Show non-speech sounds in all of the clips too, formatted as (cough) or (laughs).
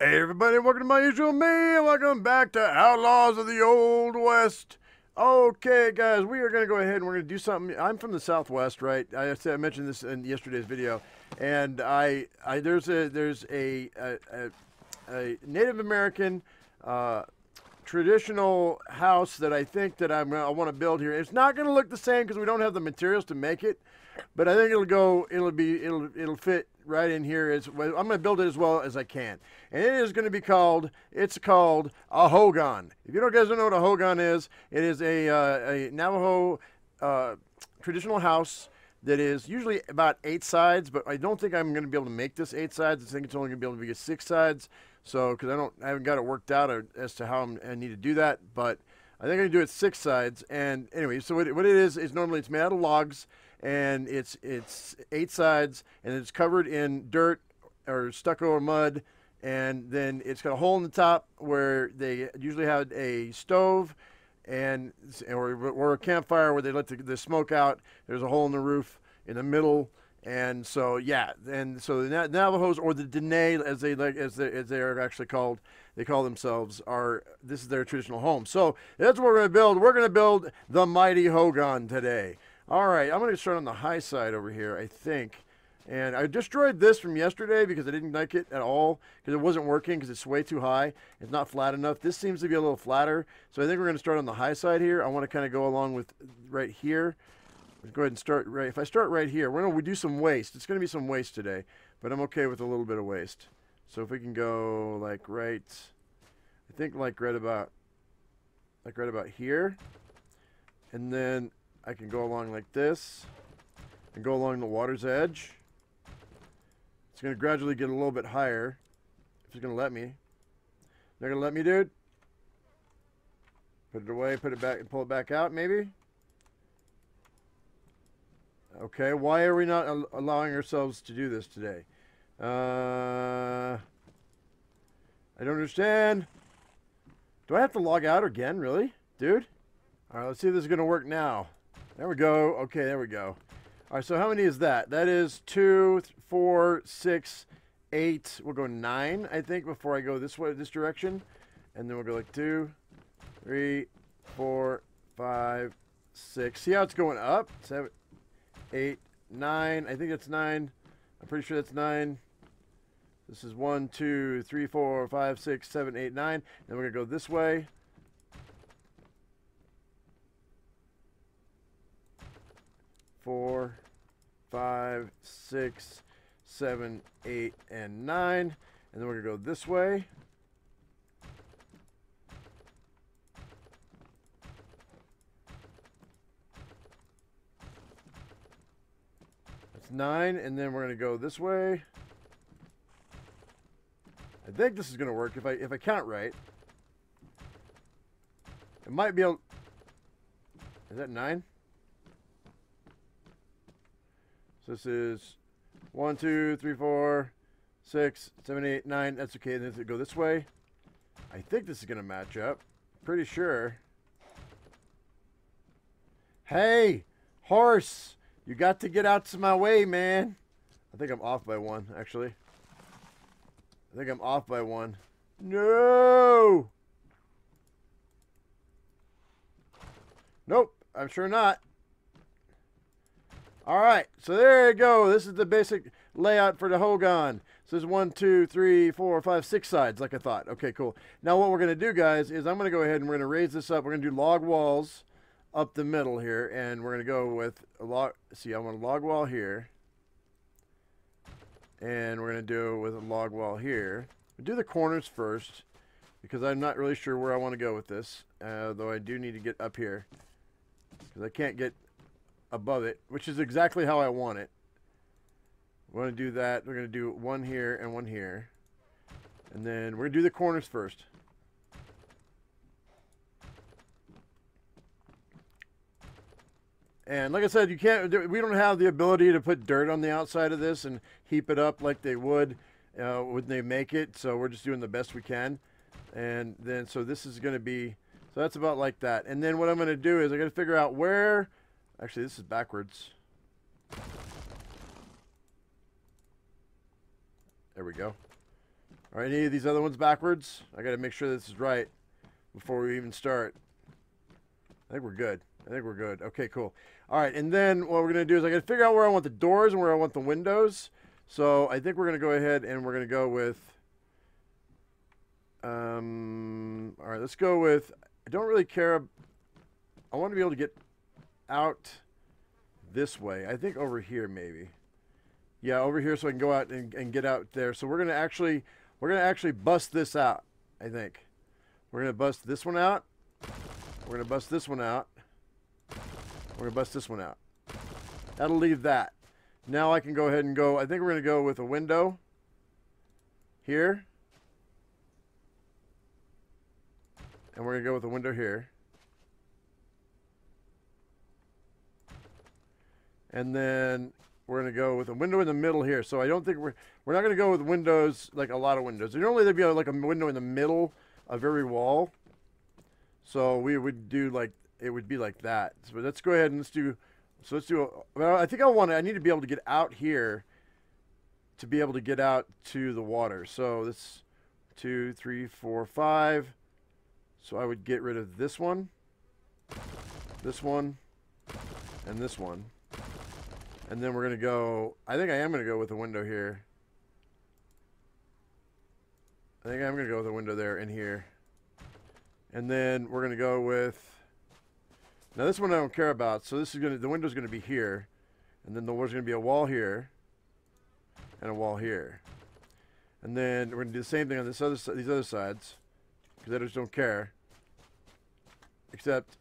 Hey everybody, welcome to my usual me, and welcome back to Outlaws of the Old West. Okay, guys, we are going to go ahead and we're going to do something. I'm from the Southwest, right? I said I mentioned this in yesterday's video, and I, I there's a there's a a, a, a Native American uh, traditional house that I think that I'm I want to build here. It's not going to look the same because we don't have the materials to make it, but I think it'll go. It'll be. It'll it'll fit right in here is, well. I'm going to build it as well as I can, and it is going to be called. It's called a hogan. If you don't guys don't know what a hogan is, it is a uh, a Navajo uh, traditional house that is usually about eight sides, but I don't think I'm going to be able to make this eight sides. I think it's only going to be able to be six sides. So, because I don't, I haven't got it worked out as to how I'm, i need to do that, but I think I can do it six sides. And anyway, so what, what it is is normally it's made out of logs, and it's it's eight sides, and it's covered in dirt or stucco or mud, and then it's got a hole in the top where they usually had a stove and or, or a campfire where they let the, the smoke out. There's a hole in the roof in the middle, and so yeah, and so the Navajos or the Dene, as they like as they as they are actually called, they call themselves are this is their traditional home. So that's what we're gonna build. We're gonna build the mighty Hogan today. All right, I'm gonna start on the high side over here, I think. And I destroyed this from yesterday because I didn't like it at all because it wasn't working because it's way too high. It's not flat enough. This seems to be a little flatter. So I think we're going to start on the high side here. I want to kind of go along with right here. Let's go ahead and start right. If I start right here, we're going to do some waste. It's going to be some waste today, but I'm okay with a little bit of waste. So if we can go like right, I think like right about, like right about here. And then I can go along like this and go along the water's edge. It's going to gradually get a little bit higher. If it's going to let me. They're going to let me, dude? Put it away, put it back, and pull it back out, maybe? Okay, why are we not al allowing ourselves to do this today? Uh, I don't understand. Do I have to log out again, really? Dude? All right, let's see if this is going to work now. There we go. Okay, there we go. All right, so how many is that? That is two, four, six, eight. We'll go nine, I think, before I go this way, this direction. And then we'll go like two, three, four, five, six. See how it's going up? Seven, eight, nine. I think it's nine. I'm pretty sure that's nine. This is one, two, three, four, five, six, seven, eight, nine. Then we're going to go this way. Four, five, six, seven, eight, and nine. And then we're going to go this way. That's nine. And then we're going to go this way. I think this is going to work if I if I count right. It might be a... Is that nine? So this is one, two, three, four, six, seven, eight, nine. That's okay. And Then go this way. I think this is going to match up. Pretty sure. Hey, horse, you got to get out to my way, man. I think I'm off by one, actually. I think I'm off by one. No! Nope, I'm sure not. All right, so there you go. This is the basic layout for the Hogan. So there's one, two, three, four, five, six sides, like I thought. Okay, cool. Now what we're going to do, guys, is I'm going to go ahead and we're going to raise this up. We're going to do log walls up the middle here, and we're going to go with a log. See, I want a log wall here, and we're going to do it with a log wall here. We'll do the corners first, because I'm not really sure where I want to go with this, uh, though I do need to get up here, because I can't get above it, which is exactly how I want it. We're going to do that. We're going to do one here and one here. And then we're going to do the corners first. And like I said, you can't. We don't have the ability to put dirt on the outside of this and heap it up like they would uh, when they make it. So we're just doing the best we can. And then so this is going to be. So that's about like that. And then what I'm going to do is I got to figure out where Actually, this is backwards. There we go. Are any of these other ones backwards? I got to make sure this is right before we even start. I think we're good. I think we're good. Okay, cool. All right, and then what we're to do is I got to figure out where I want the doors and where I want the windows. So I think we're to go ahead and we're to go with... Um, all right, let's go with... I don't really care... I want to be able to get out this way. I think over here maybe. Yeah, over here so I can go out and, and get out there. So we're to actually... We're to actually bust this out, I think. We're to bust this one out. We're to bust this one out. We're to bust this one out. That'll leave that. Now I can go ahead and go. I think we're to go with a window here. And we're to go with a window here. And then we're going to go with a window in the middle here. So I don't think we're, we're not going to go with windows, like a lot of windows. Normally there'd be like a window in the middle of every wall. So we would do like, it would be like that. So let's go ahead and let's do, so let's do, a, well, I think I want to, I need to be able to get out here to be able to get out to the water. So this two, three, four, five. So I would get rid of this one, this one, and this one. And then we're going to go, I think I am going to go with a window here. I think I'm going to go with a window there in here. And then we're going to go with, now this one I don't care about. So this is going to, the window's going to be here. And then there's going to be a wall here. And a wall here. And then we're going to do the same thing on this other, these other sides. Because I just don't care. Except,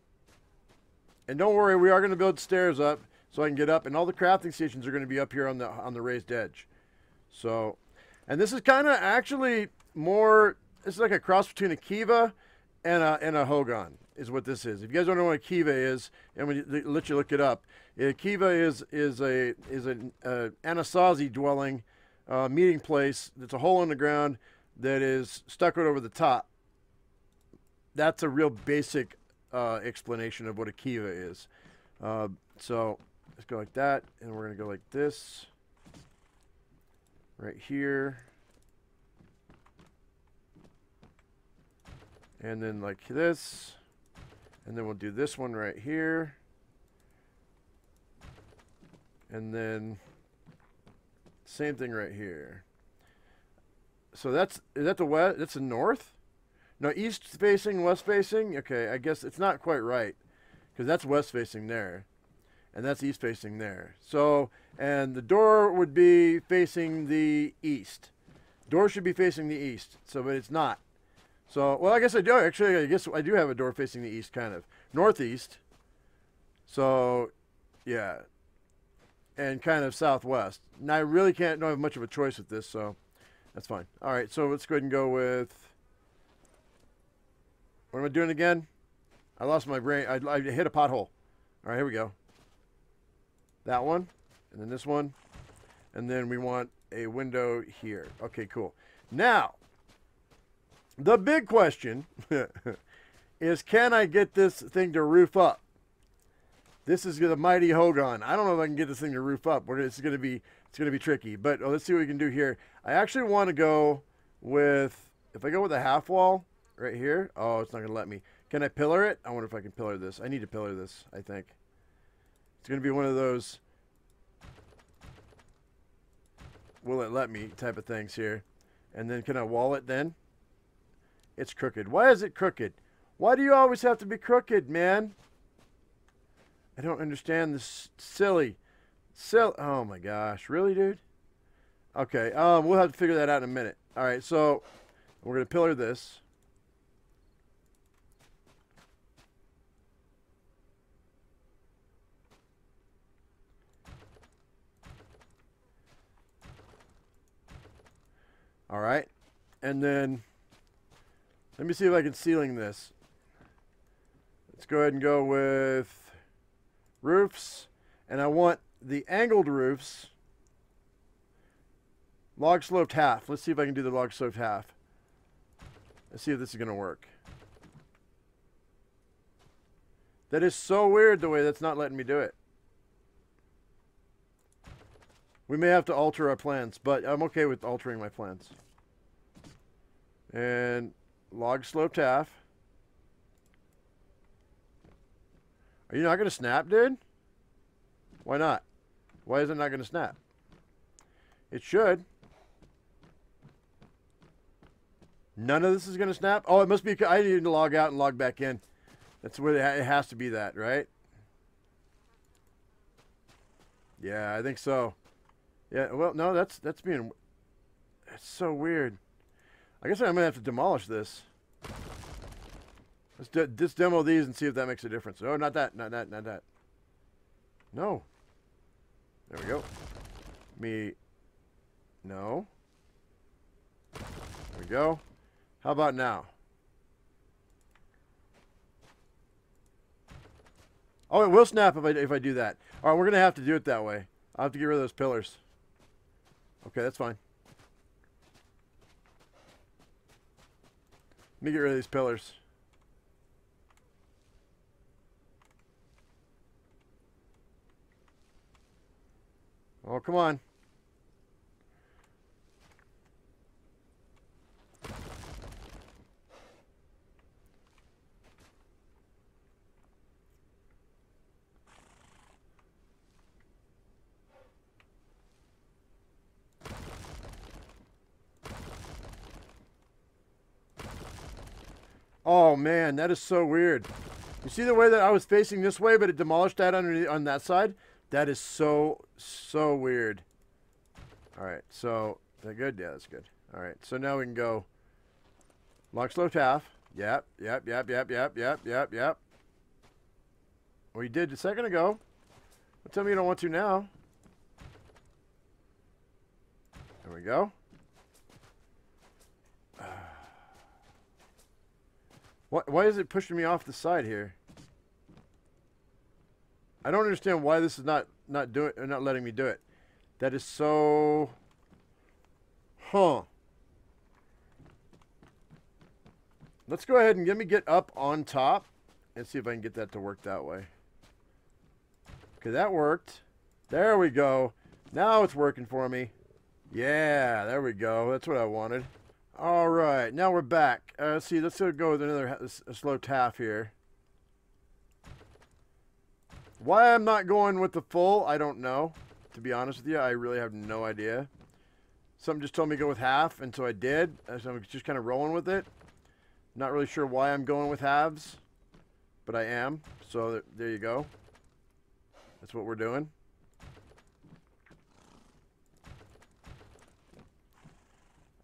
and don't worry, we are going to build stairs up so I can get up. And all the crafting stations are going to be up here on the on the raised edge. So, and this is kind of actually more. This is like a cross between a Kiva and a and a Hogan is what this is. If you guys don't know what a Kiva is, and you, let you look it up, a Kiva is is a is an Anasazi dwelling, uh, meeting place. That's a hole in the ground that is stuccoed over the top. That's a real basic uh, explanation of what a Kiva is. Uh, so let's go like that, and we're going to go like this. Right here. And then like this. And then we'll do this one right here. And then same thing right here. So that's, is that the west? That's the north? No, east facing, west facing? Okay, I guess it's not quite right. Because that's west facing there and that's east facing there. So, and the door would be facing the east. Door should be facing the east, so but it's not. So, well, I guess I do. Actually, I guess I do have a door facing the east, kind of northeast. So, yeah, and kind of southwest. Now I really can't don't have much of a choice with this, so that's fine. All right, so let's go ahead and go with. What am I doing again? I lost my brain. I, I hit a pothole. All right, here we go that one, and then this one, and then we want a window here. Okay, cool. Now, the big question (laughs) is can I get this thing to roof up? This is the mighty Hogan. I don't know if I can get this thing to roof up. It's going to be it's going to be tricky. But oh, let's see what we can do here. I actually want to go with if I go with a half wall right here. Oh, it's not going to let me. Can I pillar it? I wonder if I can pillar this. I need to pillar this. I think. It's going to be one of those will it let me type of things here. And then can I wall it then? It's crooked. Why is it crooked? Why do you always have to be crooked, man? I don't understand this silly. Silly. Oh my gosh. Really, dude? Okay. Um, we'll have to figure that out in a minute. All right. So we're to pillar this. Right. And then let me see if I can ceiling this. Let's go ahead and go with roofs. And I want the angled roofs log sloped half. Let's see if I can do the log sloped half. Let's see if this is going to work. That is so weird the way that's not letting me do it. We may have to alter our plans, but I'm okay with altering my plans. And log sloped half. Are you not going to snap, dude? Why not? Why is it not going to snap? It should. None of this is going to snap? Oh, it must be... I need to log out and log back in. That's what it, it has to be that, right? Yeah, I think so. Yeah, well, no, that's that's being... That's so weird. I guess I'm going to have to demolish this. Let's de just demo these and see if that makes a difference. Oh, not that, not that, not that. No. There we go. Me. No. There we go. How about now? Oh, it will snap if I, if I do that. All right, we're going to have to do it that way. I'll have to get rid of those pillars. Okay, that's fine. Let me get rid of these pillars. Oh, come on. Oh man, that is so weird. You see the way that I was facing this way, but it demolished that underneath on that side? That is so, so weird. All right, so, that good? Yeah, that's good. All right, so now we can go log sloped half. Yep, yep, yep, yep, yep, yep, yep, yep. We did a second ago. Don't tell me you don't want to now. There we go. Why, why is it pushing me off the side here? I don't understand why this is not not doing not letting me do it. That is so Huh. Let's go ahead and let me get up on top and see if I can get that to work that way. Okay, that worked. There we go. Now it's working for me. Yeah, there we go. That's what I wanted. All right, now we're back. Uh, let's see, let's go with another slow taff here. Why I'm not going with the full, I don't know. To be honest with you, I really have no idea. Something just told me to go with half, and so I did. So I'm just kind of rolling with it. Not really sure why I'm going with halves, but I am. So there you go. That's what we're doing.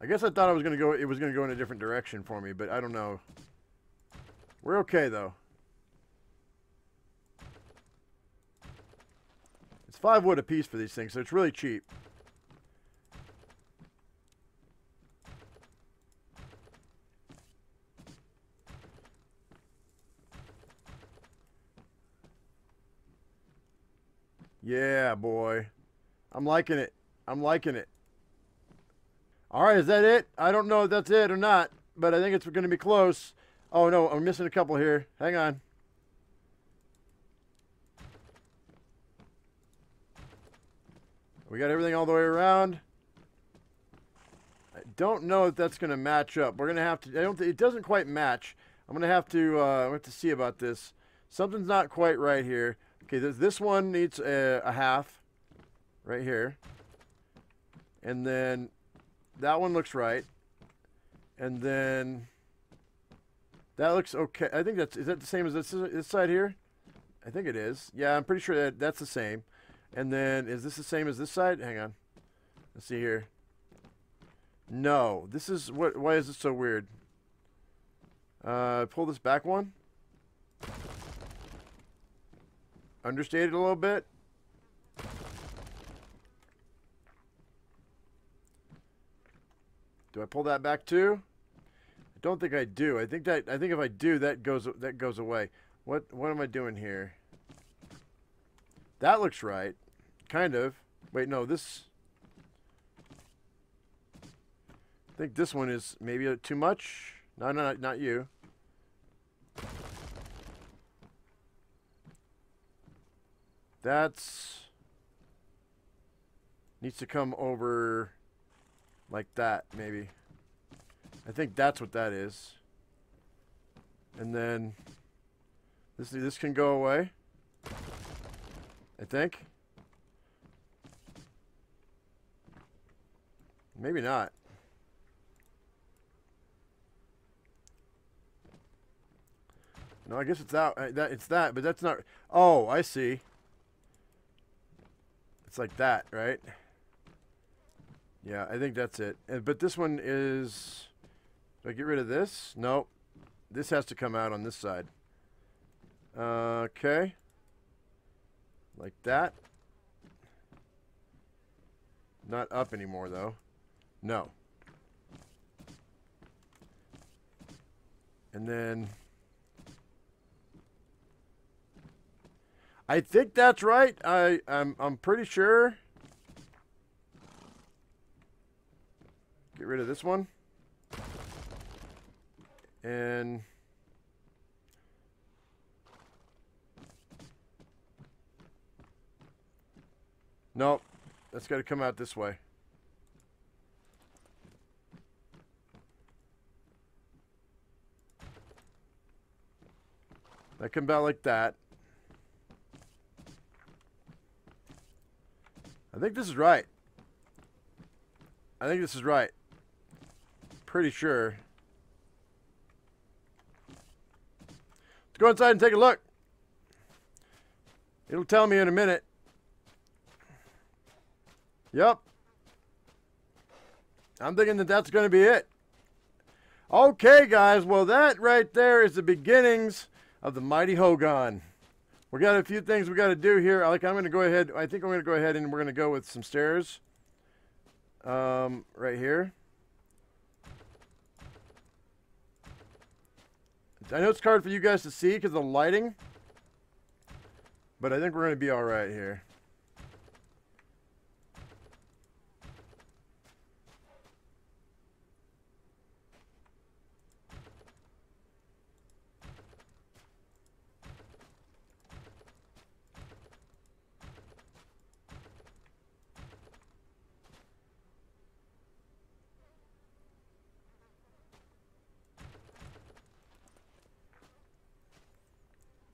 I guess I thought I was gonna go. It was gonna go in a different direction for me, but I don't know. We're okay though. It's five wood a piece for these things, so it's really cheap. Yeah, boy. I'm liking it. I'm liking it. All right, is that it? I don't know if that's it or not, but I think it's going to be close. Oh, no, I'm missing a couple here. Hang on. We got everything all the way around. I don't know if that's going to match up. We're going to have to... I don't. It doesn't quite match. I'm going to have to... Uh, have to see about this. Something's not quite right here. Okay, this, this one needs a, a half right here. And then that one looks right. And then that looks okay. I think that's, is that the same as this, this side here? I think it is. Yeah, I'm pretty sure that that's the same. And then is this the same as this side? Hang on. Let's see here. No, this is what. Why is this so weird? Uh, pull this back one. Understated a little bit. Do I pull that back too? I don't think I do. I think that I think if I do, that goes that goes away. What what am I doing here? That looks right. Kind of. Wait, no, this I think this one is maybe too much. No, no, not, you. That's needs to come over like that, maybe. I think that's what that is. And then this this can go away. I think. Maybe not. No, I guess it's that. Uh, that it's that, but that's not. Oh, I see. It's like that, right? Yeah, I think that's it. But this one is. Do I get rid of this? No. This has to come out on this side. Uh, okay. Like that. Not up anymore, though. No. And then... I think that's right. I, I'm, I'm pretty sure. Get rid of this one. And... Nope. That's got to come out this way. That come out like that. I think this is right. I think this is right. Pretty sure. Let's go inside and take a look. It'll tell me in a minute. Yep. I'm thinking that that's going to be it. Okay, guys. Well, that right there is the beginnings of the mighty Hogan. We got a few things we got to do here. Like I'm going to go ahead. I think I'm going to go ahead and we're going to go with some stairs. Um, right here. I know it's hard for you guys to see because of the lighting. But I think we're going to be all right here.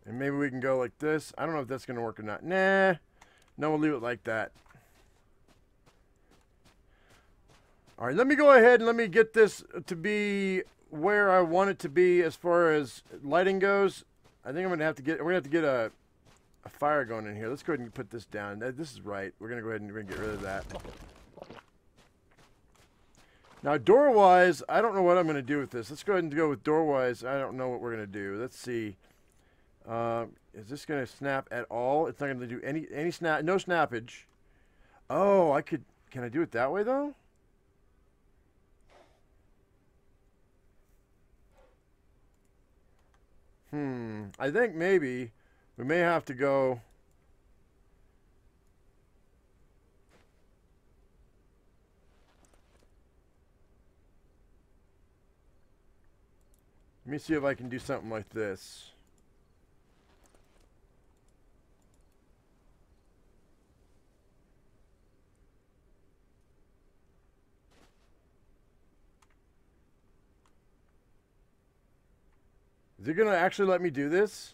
And maybe we can go like this. I don't know if that's going to work or not. Nah. No, we'll leave it like that. All right, let me go ahead and let me get this to be where I want it to be as far as lighting goes. I think I'm going to have to get, we're going to have to get a, a fire going in here. Let's go ahead and put this down. This is right. We're going to go ahead and we're to get rid of that. Now, door-wise, I don't know what I'm going to do with this. Let's go ahead and go with door-wise. I don't know what we're going to do. Let's see. Uh, is this going to snap at all? It's not going to do any any snap. No snappage. Oh, I could. Can I do it that way though? Hmm. I think maybe we may have to go. Let me see if I can do something like this. Is it going to actually let me do this?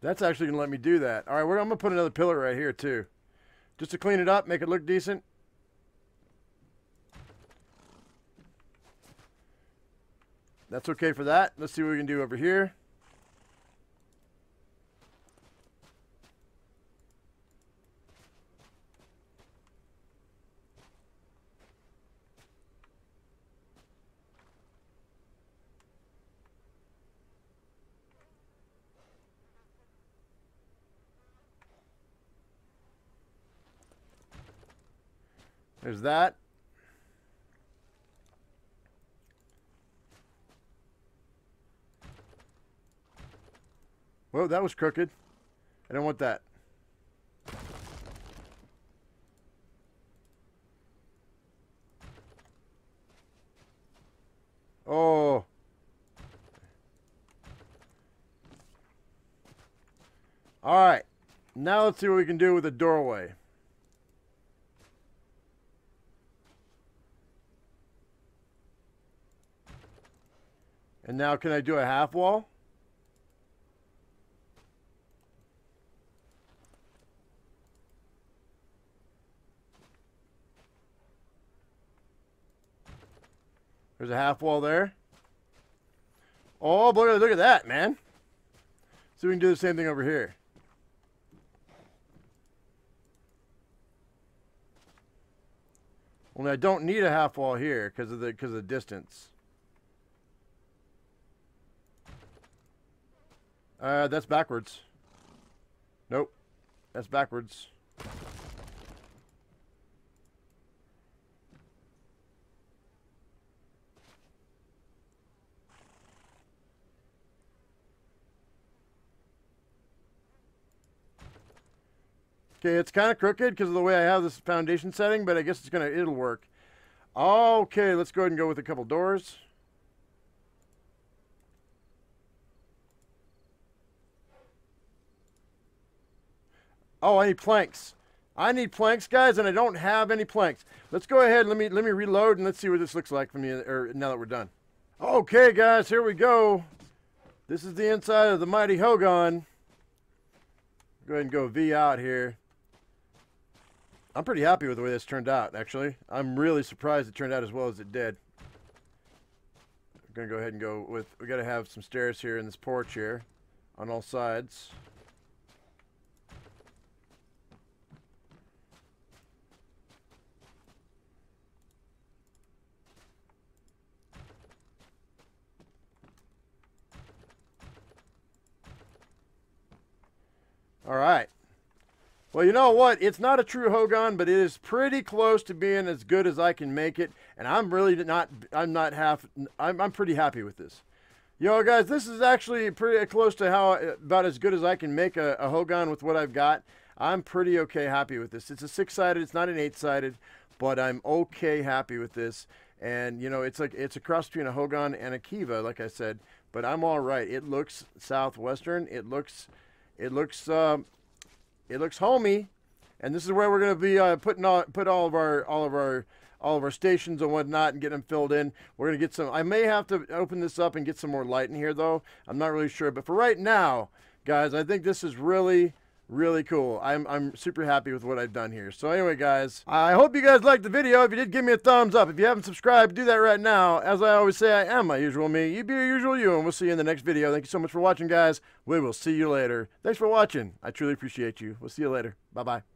That's actually going to let me do that. All right, I'm going to put another pillar right here, too. Just to clean it up, make it look decent. That's okay for that. Let's see what we can do over here. There's that. Oh, that was crooked. I don't want that. Oh. All right. Now let's see what we can do with the doorway. And now can I do a half wall? There's a half wall there. Oh, boy, look at that, man. So we can do the same thing over here. Only I don't need a half wall here because of the because of the distance. Uh, that's backwards. Nope, that's backwards. Okay, it's kind of crooked because of the way I have this foundation setting, but I guess it's gonna it'll work. Okay, let's go ahead and go with a couple doors. Oh, I need planks. I need planks, guys, and I don't have any planks. Let's go ahead. Let me let me reload and let's see what this looks like from the or now that we're done. Okay, guys, here we go. This is the inside of the mighty Hogan. Go ahead and go V out here. I'm pretty happy with the way this turned out, actually. I'm really surprised it turned out as well as it did. I'm going to go ahead and go with... we got to have some stairs here in this porch here on all sides. All right. Well, you know what? It's not a true Hogan, but it is pretty close to being as good as I can make it. And I'm really not, I'm not half, I'm, I'm pretty happy with this. Yo, guys, this is actually pretty close to how, about as good as I can make a, a Hogan with what I've got. I'm pretty okay happy with this. It's a six-sided, it's not an eight-sided, but I'm okay happy with this. And, you know, it's like, it's a cross between a Hogan and a Kiva, like I said. But I'm all right. It looks Southwestern. It looks, it looks, um, it looks homey, and this is where we're going to be uh, putting all put all of our all of our all of our stations and whatnot and get them filled in. We're going to get some. I may have to open this up and get some more light in here though. I'm not really sure, but for right now, guys, I think this is really really cool. I'm, I'm super happy with what I've done here. So anyway, guys, I hope you guys liked the video. If you did, give me a thumbs up. If you haven't subscribed, do that right now. As I always say, I am my usual me. You be your usual you, and we'll see you in the next video. Thank you so much for watching, guys. We will see you later. Thanks for watching. I truly appreciate you. We'll see you later. Bye-bye.